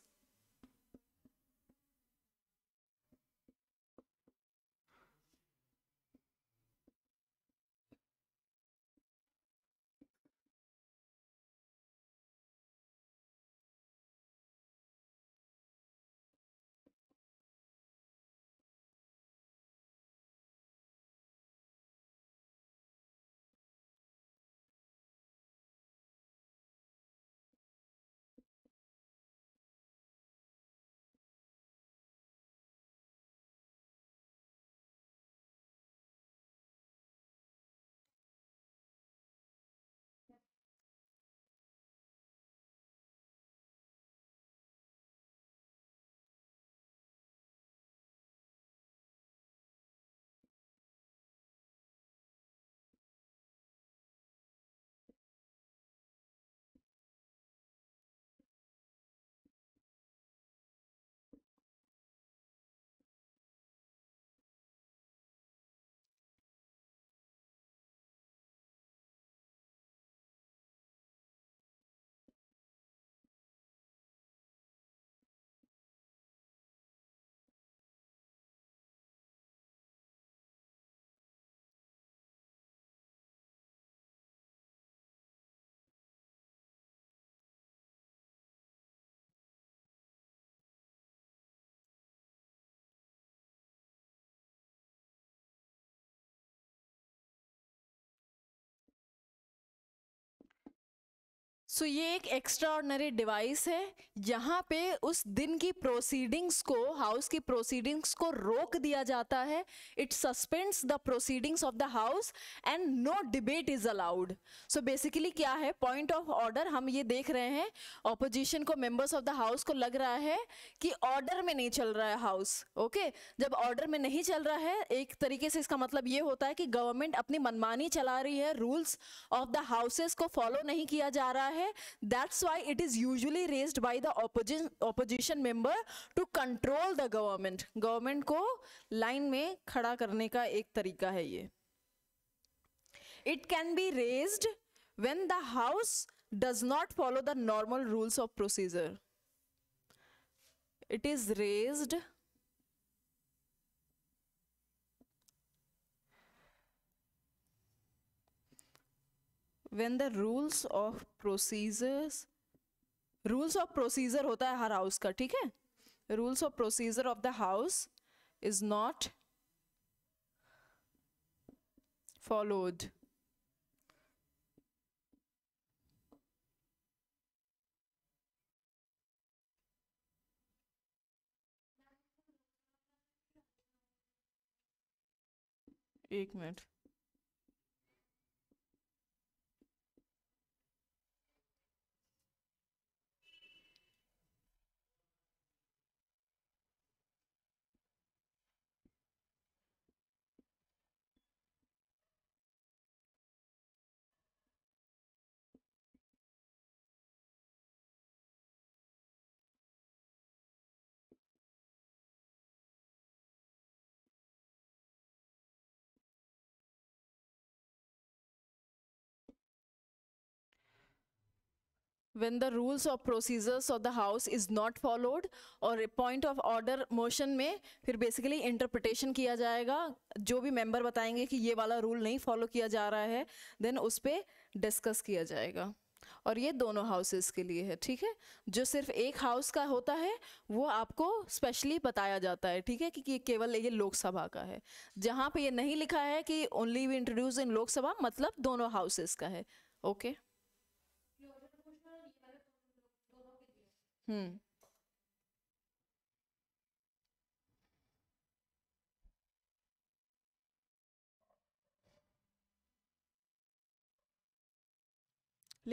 Speaker 1: so so, ये एक एक्स्ट्राऑर्डनरी डिवाइस है जहाँ पे उस दिन की प्रोसीडिंग्स को हाउस की प्रोसीडिंग्स को रोक दिया जाता है it suspends the proceedings of the house and no debate is allowed so basically क्या है पॉइंट ऑफ ऑर्डर हम ये देख रहे हैं ऑपोजिशन को मेंबर्स ऑफ द हाउस को लग रहा है कि ऑर्डर में नहीं चल रहा है हाउस ओके okay? जब ऑर्डर में नहीं चल रहा है एक तरीके से इसका मतलब ये होता है कि गवर्नमेंट अपनी मनमानी चला रही है रूल्स ऑफ द हाउसेस को फॉलो नहीं किया जा रहा है that's why it is usually raised by the opposition member to control the government government को लाइन में खड़ा करने का एक तरीका है ये it can be raise when the house does not follow the normal rules of procedure it is raised when the rules of procedures rules of procedure होता है हर हाउस का ठीक है rules of procedure of the house is not followed एक minute when the rules or procedures of the house is not followed or a point of order motion में फिर basically interpretation किया जाएगा जो भी member बताएंगे कि ये वाला rule नहीं follow किया जा रहा है then उस पर discuss किया जाएगा और ये दोनों हाउसेस के लिए है ठीक है जो सिर्फ एक हाउस का होता है वो आपको स्पेशली बताया जाता है ठीक है कि, कि केवल ये लोकसभा का है जहाँ पे ये नहीं लिखा है कि only we introduce in Lok Sabha मतलब दोनों हाउसेस का है okay okay? Hmm.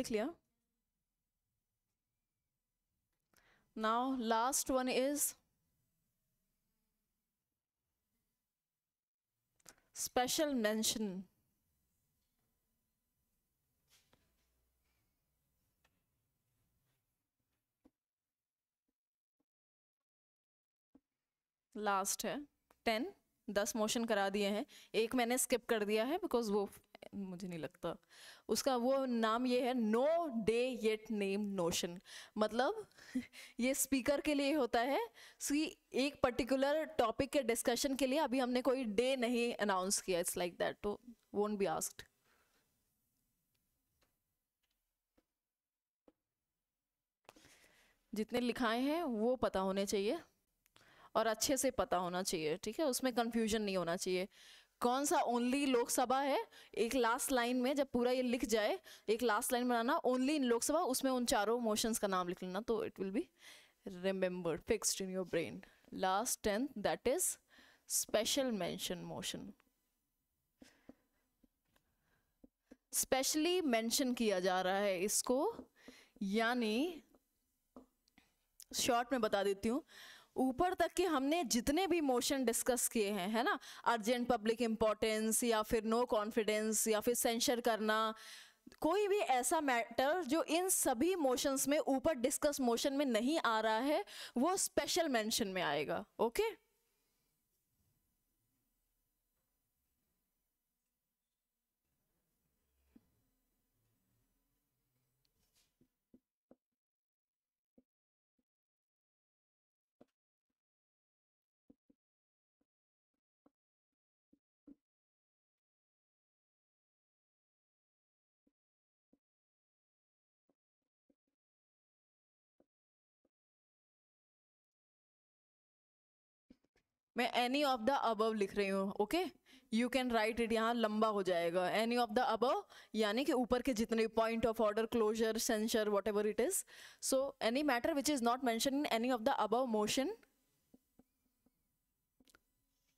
Speaker 1: Clear. Now last one is special mention. Last है टेन दस मोशन करा दिए हैं एक मैंने स्किप कर दिया है बिकॉज वो मुझे नहीं लगता उसका वो नाम ये है no day yet name motion मतलब ये स्पीकर के लिए होता है सी एक पर्टिकुलर टॉपिक के डिस्कशन के लिए अभी हमने कोई डे नहीं अनाउंस किया इट्स लाइक दैट तो वोंट बी आस्क्ड जितने लिखाए हैं वो पता होने चाहिए और अच्छे से पता होना चाहिए ठीक है उसमें कन्फ्यूजन नहीं होना चाहिए कौन सा ओनली लोकसभा है एक लास्ट लाइन में जब पूरा ये लिख जाए एक लास्ट लाइन बनाना ओनली इन लोकसभा उसमें उन चारों मोशंस का नाम लिख लेना तो it will be remembered fixed in your brain last tenth that is special mention motion specially mention किया जा रहा है इसको यानी शॉर्ट में बता देती हूँ ऊपर तक के हमने जितने भी मोशन डिस्कस किए हैं है ना अर्जेंट पब्लिक इम्पोर्टेंस या फिर नो कॉन्फिडेंस या फिर सेंशर करना कोई भी ऐसा मैटर जो इन सभी मोशंस में ऊपर डिस्कस मोशन में नहीं आ रहा है वो स्पेशल मेंशन में आएगा ओके okay? मैं एनी ऑफ द अबव लिख रही हूँ okay you can write it यहाँ लंबा हो जाएगा एनी ऑफ द अबव यानी कि ऊपर के जितने point of order closure censure whatever it is so any matter which is not mention in any of the above motion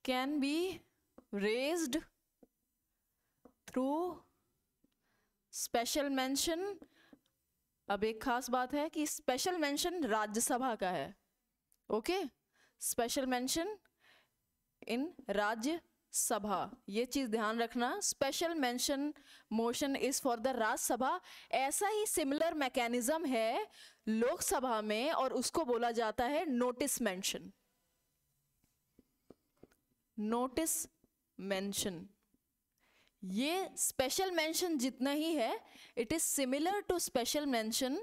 Speaker 1: can be raised through special mention अब एक खास बात है कि स्पेशल मैंशन राज्यसभा का है okay special mention in Rajya Sabha ये चीज ध्यान रखना special mention motion is for the Rajya Sabha ऐसा ही सिमिलर मैकेनिज्म है लोकसभा में और उसको बोला जाता है नोटिस मेंशन नोटिस मेंशन ये स्पेशल मेंशन जितना ही है it is similar to special mention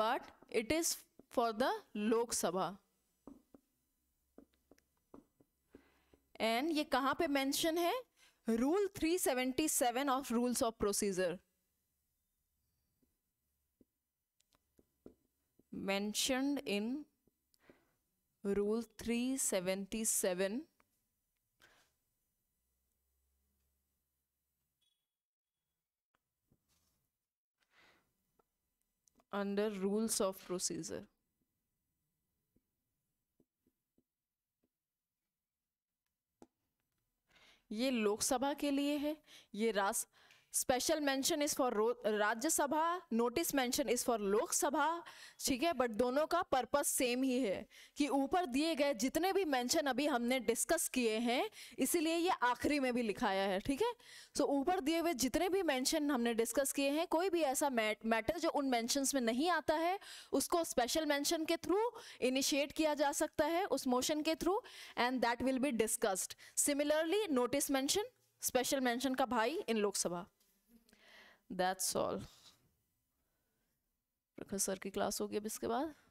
Speaker 1: but it is for the Lok Sabha and ये कहां पे मेंशन है rule 377 of rules of procedure mention in rule 377 seventy under rules of procedure. ये लोकसभा के लिए है ये राज special mention is for Rajya Sabha notice mention is for Lok Sabha ठीक है बट दोनों का पर्पस सेम ही है कि ऊपर दिए गए जितने भी मेंशन अभी हमने डिस्कस किए हैं इसीलिए ये आखिरी में भी लिखाया है ठीक है सो ऊपर दिए हुए जितने भी मेंशन हमने डिस्कस किए हैं कोई भी ऐसा मैटर जो उन मैंशंस में नहीं आता है उसको स्पेशल मैंशन के थ्रू इनिशिएट किया जा सकता है उस मोशन के through and that will be discussed similarly notice mention special mention का भाई in Lok Sabha that's all professor की क्लास होगी अब इसके बाद